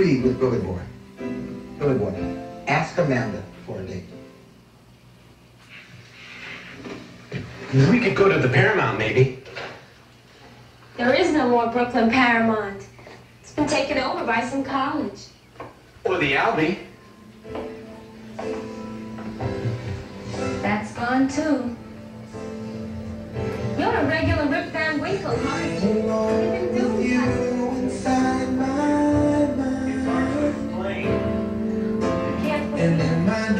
With Billy Boy. Billy Boy, ask Amanda for a date. We could go to the Paramount, maybe. There is no more Brooklyn Paramount. It's been taken over by some college. Or the Albee. That's gone, too. You're a regular Rip Van Winkle, aren't you? and in my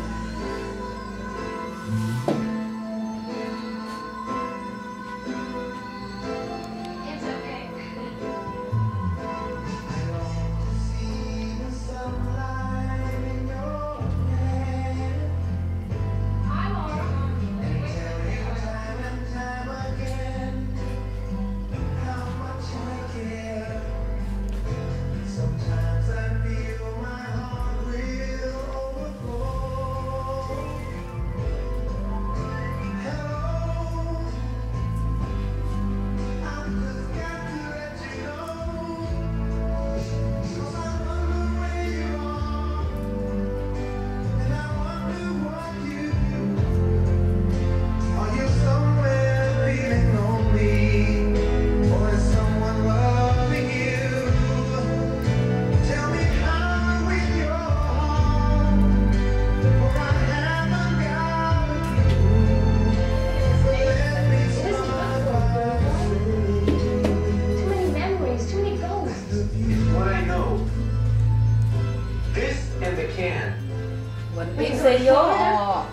Piseyo o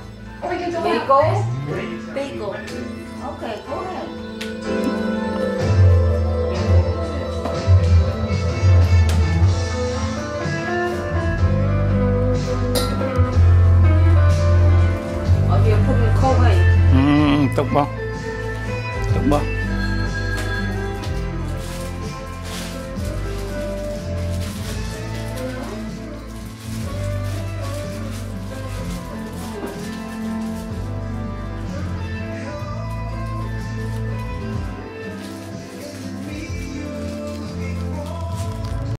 Pico. Pico. Okay, go ahead. Ở địa phương không ấy. Ừ, tục không? Tục không?